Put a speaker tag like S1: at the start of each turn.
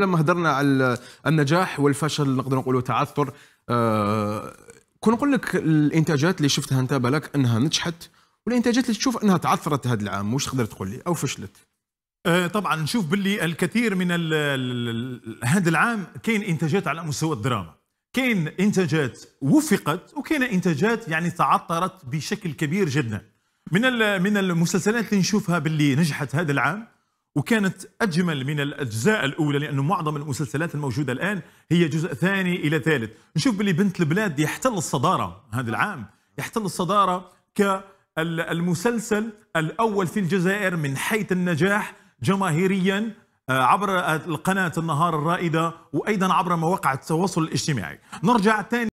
S1: لما هدرنا على النجاح والفشل نقدر نقولوا تعثر آه كون نقول لك الإنتاجات اللي شفتها أنت بالك أنها نجحت والإنتاجات اللي تشوف أنها تعثرت هذا العام واش تقدر تقول لي؟ أو فشلت؟
S2: آه طبعا نشوف باللي الكثير من هذا العام كاين إنتاجات على مستوى الدراما. كاين إنتاجات وفقت وكاين إنتاجات يعني تعثرت بشكل كبير جدا. من من المسلسلات اللي نشوفها باللي نجحت هذا العام وكانت أجمل من الأجزاء الأولى لأنه معظم المسلسلات الموجودة الآن هي جزء ثاني إلى ثالث. نشوف باللي بنت البلاد يحتل الصدارة هذا العام. يحتل الصدارة كالمسلسل الأول في الجزائر من حيث النجاح جماهيريا آه، عبر القناة النهار الرائدة وأيضا عبر مواقع التواصل الاجتماعي. نرجع ثاني